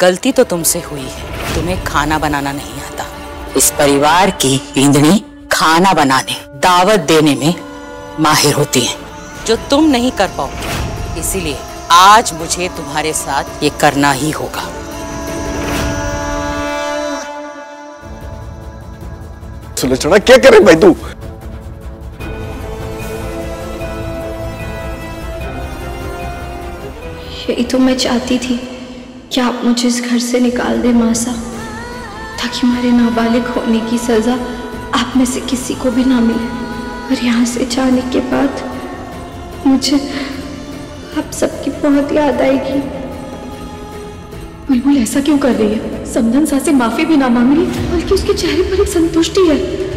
गलती तो तुमसे हुई है। तुम्हें खाना बनाना नहीं आता। इस परिवार की ईंधनी खाना बनाने दावत देने में माहिर होती है। जो तुम नहीं कर पाओगे। इसीलिए आज मुझे तुम्हारे साथ ये करना ही होगा। सुलोचना क्या करे भाई तू? यही तो मैं चाहती थी। कि आप मुझे इस घर से निकाल दें मासा? ताकि हमारे नाबालिग होने की सज़ा आप में से किसी को भी ना मिले। और यहाँ से जाने के बाद मुझे आप सबकी बहुत याद आएगी। बुलबुल, ऐसा क्यों कर रही है? समधन सा से माफ़ी भी ना मांग बल्कि उसके चेहरे पर एक संतुष्टि है।